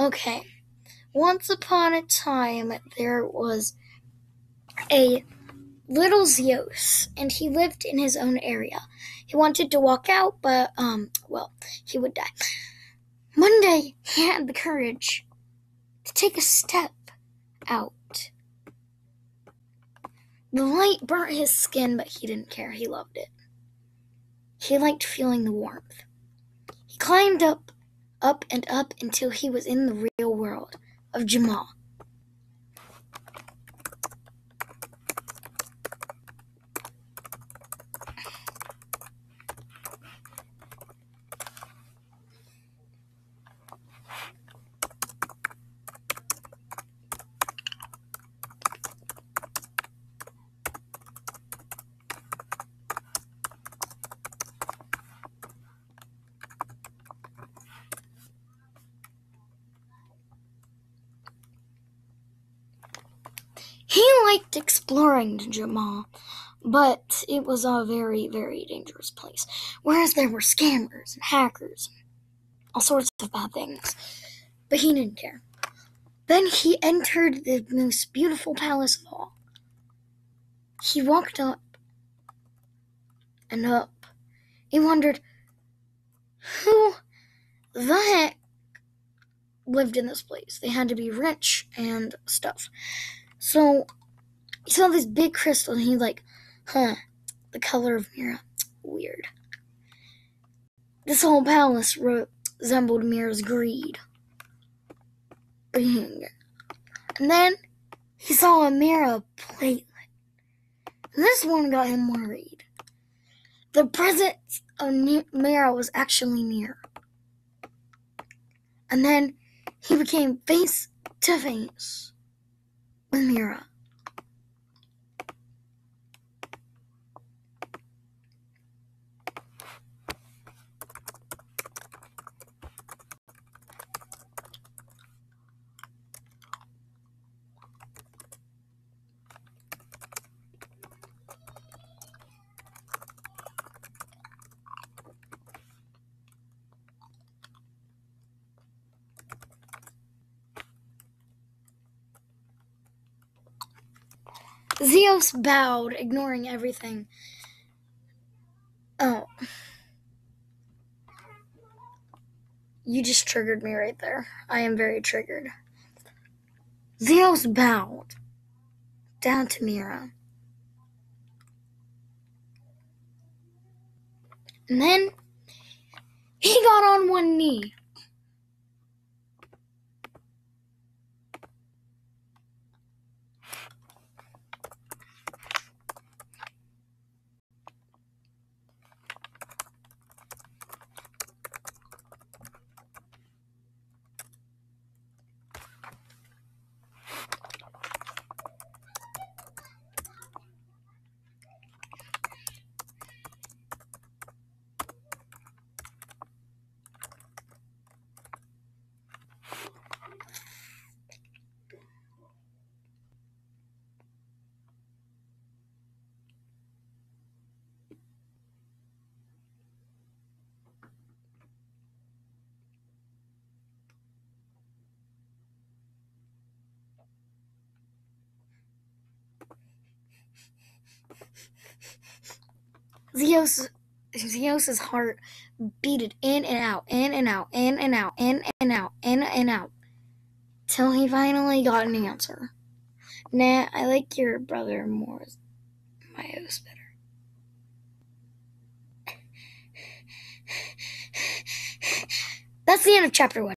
Okay. Once upon a time, there was a little Zios, and he lived in his own area. He wanted to walk out, but, um, well, he would die. One day, he had the courage to take a step out. The light burnt his skin, but he didn't care. He loved it. He liked feeling the warmth. He climbed up, up and up until he was in the real world of Jamal. He liked exploring Jamal, but it was a very, very dangerous place. Whereas there were scammers and hackers and all sorts of bad things. But he didn't care. Then he entered the most beautiful palace of all. He walked up and up. He wondered who the heck lived in this place. They had to be rich and stuff. So he saw this big crystal and he like, huh, the color of Mira. Weird. This whole palace resembled Mira's greed. Bing. And then he saw a Mira platelet. This one got him worried. The presence of Mira was actually near. And then he became face to face with Zios bowed, ignoring everything. Oh. You just triggered me right there. I am very triggered. Zios bowed down to Mira. And then he got on one knee. Zios, Zios's heart beated in and out, in and out, in and out, in and out, in and out, till he finally got an answer. Nah, I like your brother more. Myos better. That's the end of chapter one.